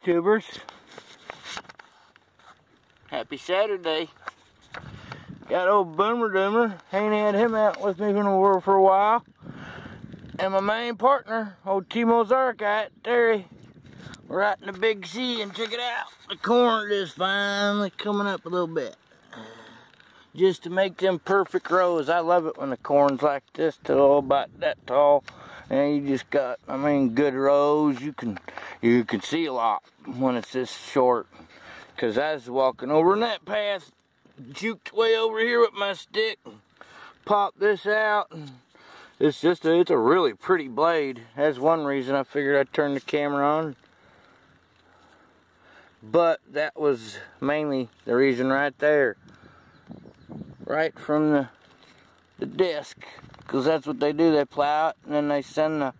Howdy tubers. Happy Saturday. Got old Boomer Doomer. Ain't had him out with me in the world for a while. And my main partner, old Timo Zarkite, Terry. We're out in the big sea and check it out. The corn is finally coming up a little bit. Just to make them perfect rows. I love it when the corn's like this tall, about that tall. And you just got, I mean, good rows. You can, you can see a lot when it's this short. Cause I was walking over in that path, juked way over here with my stick, popped this out. It's just, a, it's a really pretty blade. That's one reason I figured I'd turn the camera on but that was mainly the reason right there right from the the disc because that's what they do. They plow it and then they send the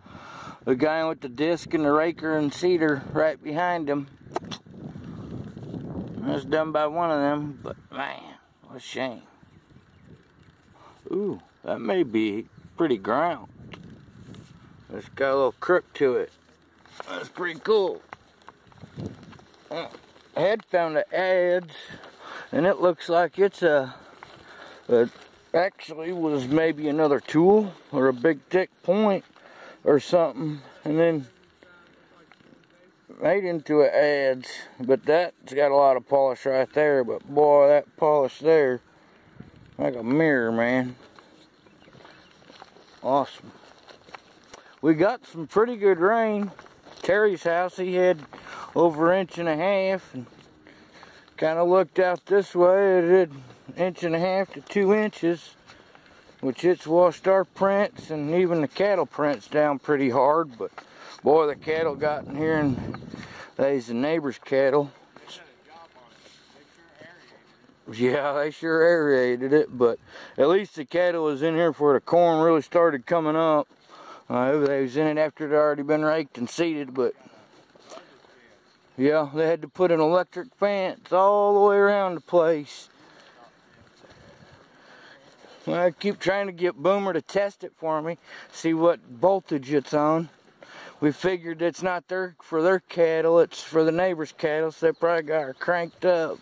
the guy with the disc and the raker and seeder right behind him. That's done by one of them but man what a shame. Ooh that may be pretty ground. It's got a little crook to it. That's pretty cool. I had found the adze, and it looks like it's a, it actually was maybe another tool or a big thick point or something, and then made into an adze. But that's got a lot of polish right there. But boy, that polish there, like a mirror, man. Awesome. We got some pretty good rain. Terry's house, he had over inch and a half and kind of looked out this way it inch and a half to two inches which it's washed our prints and even the cattle prints down pretty hard but boy the cattle got in here and they's the neighbor's cattle yeah they sure aerated it but at least the cattle was in here before the corn really started coming up uh, they was in it after it already been raked and seeded but yeah, they had to put an electric fence all the way around the place. I keep trying to get Boomer to test it for me, see what voltage it's on. We figured it's not there for their cattle, it's for the neighbor's cattle, so they probably got her cranked up.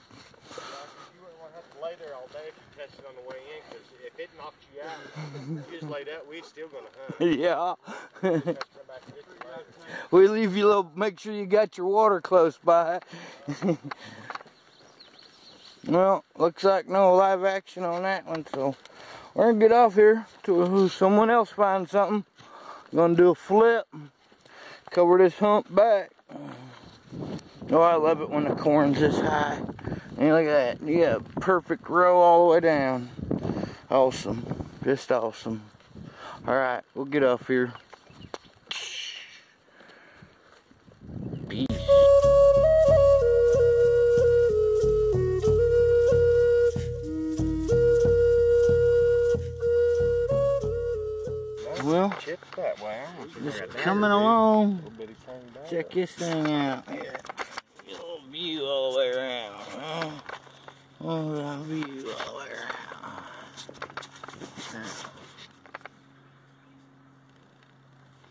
you just lay that, we still gonna hunt. Yeah. we leave you a little, make sure you got your water close by. well, looks like no live action on that one, so we're gonna get off here till someone else finds something. Gonna do a flip, cover this hump back. Oh, I love it when the corn's this high. And look at that, you got a perfect row all the way down. Awesome, just awesome. All right, we'll get off here. Just coming along. Check this thing out. Here. Little view all the way around. Oh, view all the way around.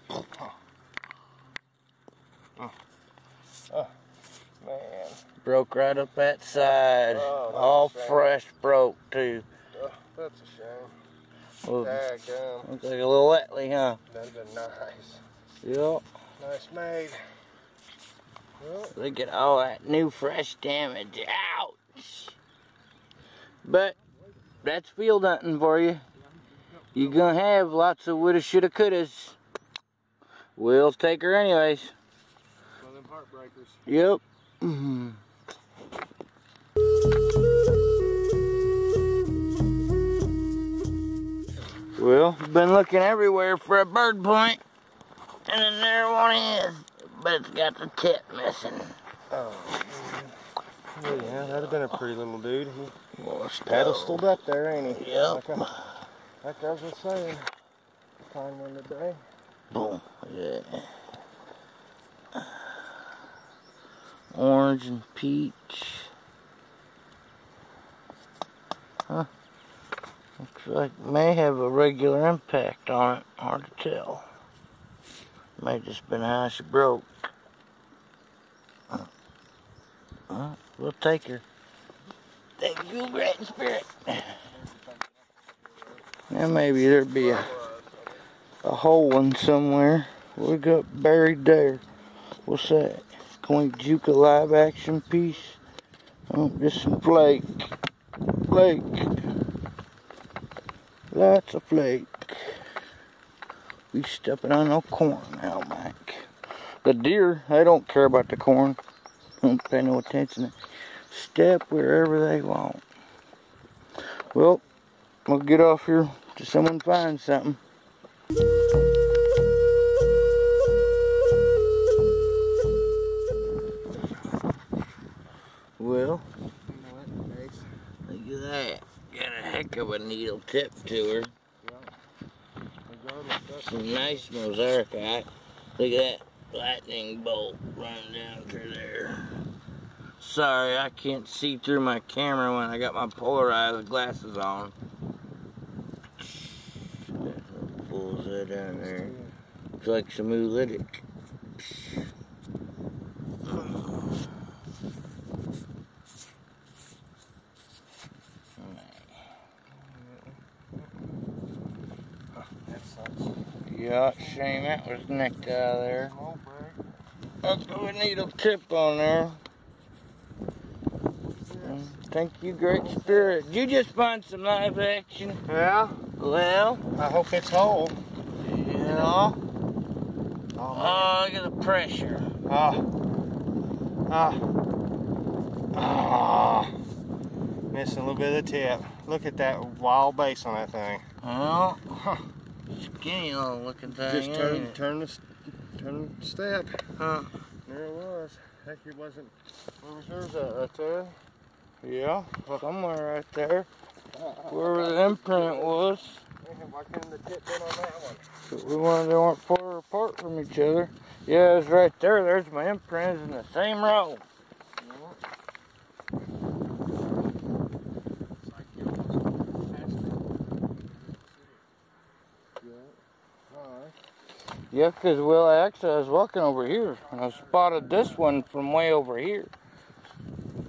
Oh. Oh, man. Broke right up that side. Oh, all fresh broke, too. That's a shame. Well, looks like a little wetly, huh? That'd been nice. Yep. Nice made. Look at all that new fresh damage. Ouch! But that's field hunting for you. You're gonna have lots of woulda, shoulda, couldas. We'll take her anyways. One of them heartbreakers. Yep. Mm-hmm. Well, been looking everywhere for a bird point, and then there one is, but it's got the tip missing. Oh, yeah, that'd have been a pretty little dude. He still up there, ain't he? Yep. Like I, like I was saying, find one today. Boom, yeah. Orange and peach. Huh. Looks like may have a regular impact on it. Hard to tell. May just been how she broke. Uh, uh, we'll take her. Thank you, Great Spirit. Now maybe there'd be a, a hole in somewhere. We got buried there. What's that? Can we juke a live action piece? Oh, just some flake. Flake. Lots of flake. We stepping on no corn now, Mike. The deer, they don't care about the corn. Don't pay no attention. Step wherever they want. Well, we'll get off here till someone finds something. Needle tip to her. Some nice mosaic. Look at that lightning bolt running down through there. Sorry, I can't see through my camera when I got my polarized glasses on. Pulls that down there. It's like some oolitic. Yeah, shame that was nicked out of there. That's a needle tip on there. Mm, thank you, Great Spirit. Did you just find some live action? Yeah. Well, I hope it's whole. yeah. Oh, Oh, look at the pressure. oh, oh, oh. Missing a little bit of the tip. Look at that wild base on that thing. Well, Huh. Skinny little looking thing. Just ain't turn, it? turn the, s- turn the step. Huh. There it was. Heck, it wasn't. Where was yours at? Right there. Yeah, somewhere right there. Where the imprint was. Why couldn't the tip been on that one? But we wanted they weren't far apart from each other. Yeah, it's right there. There's my imprints in the same row. Yeah, because Will actually I was walking over here and I spotted this one from way over here.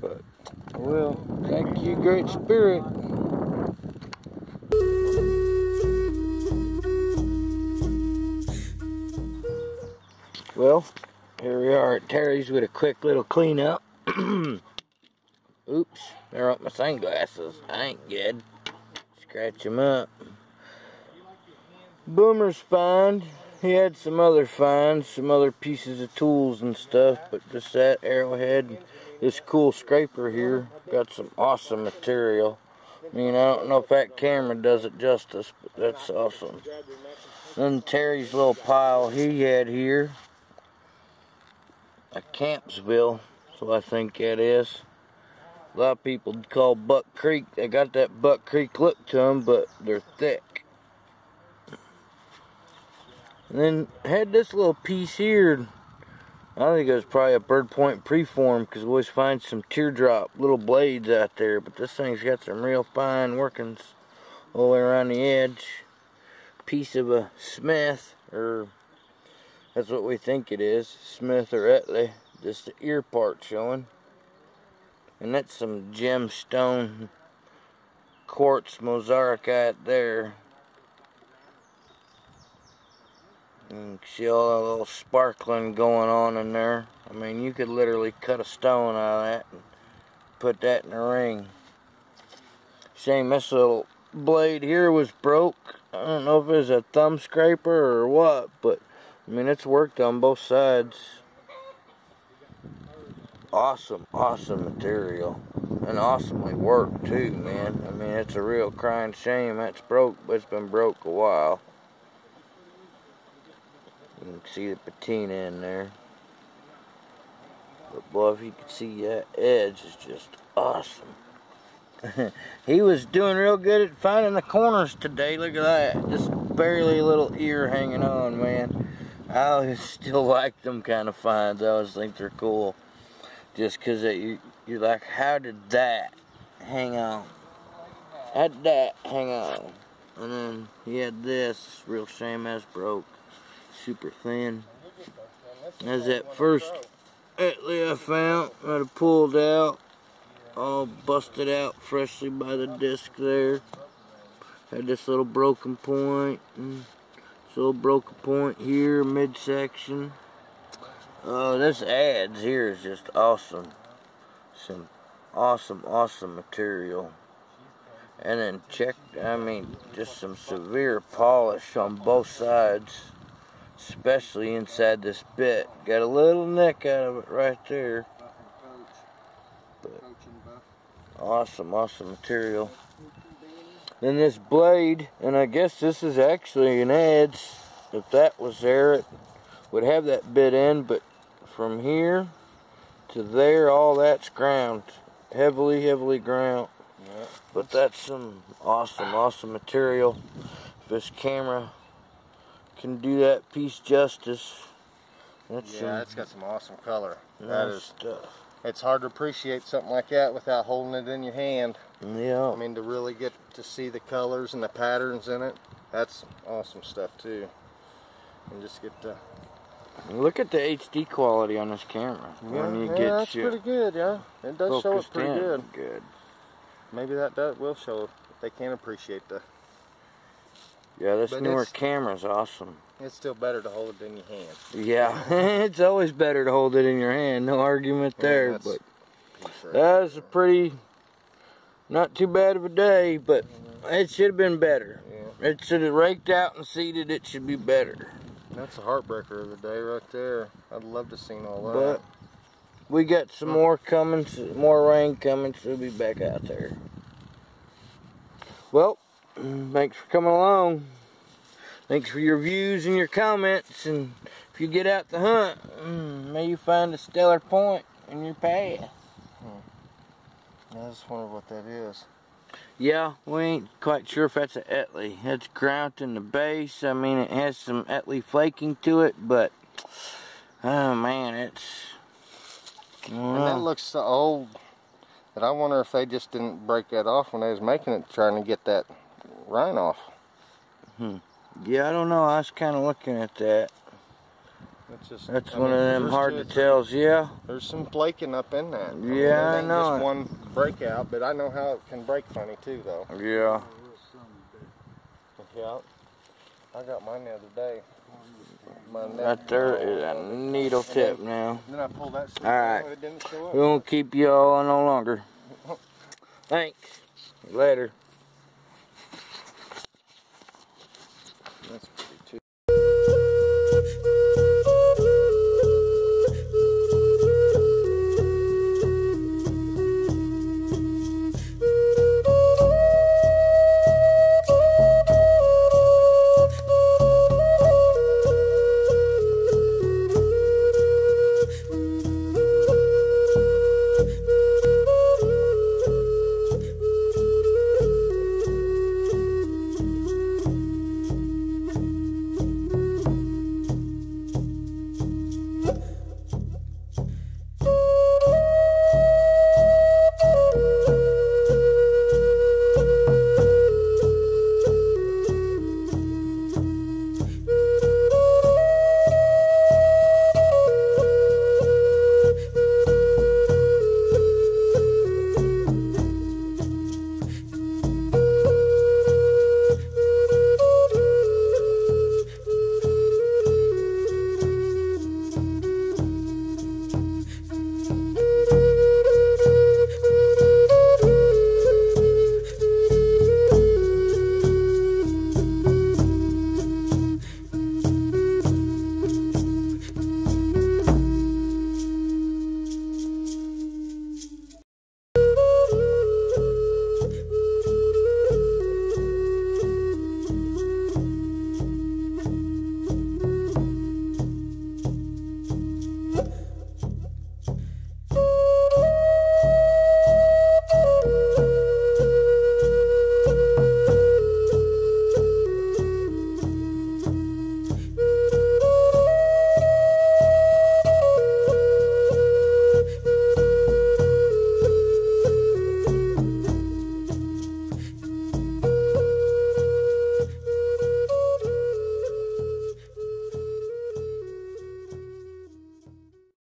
But, well, thank you, Great Spirit. Well, here we are at Terry's with a quick little cleanup. Oops, there are my sunglasses. I ain't good. Scratch them up. Boomer's find. He had some other finds, some other pieces of tools and stuff, but just that arrowhead, this cool scraper here, got some awesome material. I mean, I don't know if that camera does it justice, but that's awesome. Then Terry's little pile he had here, a Campsville, so I think that is. A lot of people call Buck Creek. They got that Buck Creek look to them, but they're thick. And then had this little piece here. I think it was probably a bird point preform because we always find some teardrop little blades out there. But this thing's got some real fine workings all the way around the edge. Piece of a Smith, or that's what we think it is, Smith or Etley. Just the ear part showing. And that's some gemstone quartz mosaic there. You see all that little sparkling going on in there. I mean, you could literally cut a stone out of that and put that in a ring. Shame this little blade here was broke. I don't know if it was a thumb scraper or what, but I mean, it's worked on both sides. Awesome, awesome material. And awesomely worked too, man. I mean, it's a real crying shame that's broke, but it's been broke a while. You can see the patina in there. But boy, if you could see that edge is just awesome. he was doing real good at finding the corners today. Look at that. Just barely a little ear hanging on, man. I always still like them kind of finds. I always think they're cool. Just because you, you're like, how did that hang on? How did that hang on? And then he had this. Real shame that's broke super thin. As that first Etley I found that I pulled out. all busted out freshly by the disc there. Had this little broken point and this little broken point here, midsection. Oh, this adze here is just awesome. Some awesome, awesome material. And then check, I mean, just some severe polish on both sides. Especially inside this bit. Got a little nick out of it right there. But awesome, awesome material. Then this blade, and I guess this is actually an edge. If that was there, it would have that bit in, but from here to there, all that's ground. Heavily, heavily ground. Yeah. But that's some awesome, awesome material. This camera can do that piece justice, that's Yeah, some it's got some awesome color. That nice is, stuff. it's hard to appreciate something like that without holding it in your hand. Yeah. I mean, to really get to see the colors and the patterns in it, that's awesome stuff too. And just get to Look at the HD quality on this camera. yeah, get that's pretty good. Yeah, it does show it pretty in. good. Good. Maybe that does, will show they can appreciate the. Yeah, this But newer camera's awesome. It's still better to hold it in your hand. Yeah, it's always better to hold it in your hand. No argument Yeah, there. that's- but that was a pretty, not too bad of a day. But mm-hmm. it should have been better. Yeah, It should have raked out and seeded. It should be better. that's a heartbreaker of the day right there. I'd love to seen all that. But we got some more coming, more rain coming, so we'll be back out there. Well, thanks for coming along. Thanks for your views and your comments. And if you get out to hunt, mm, may you find a stellar point in your path. I just wonder what that is. Yeah, we ain't quite sure if that's an Etley. It's ground in the base. I mean, it has some Etley flaking to it, but oh man, it's. And that looks so old that I wonder if they just didn't break that off when they was making it, trying to get that rind off. Hmm. Yeah, I don't know. I was kind of looking at that. That's just. That's I one mean, of them hard to or tells. Yeah. There's some flaking up in that. mean, Yeah, it I ain't know Just it. one breakout, but I know how it can break funny too, though. Yeah. Yeah. I got mine the other day. My neck. Right there is a needle tip now. Then I pulled that. All right. It didn't show up. We won't keep you all no longer. Thanks. Later.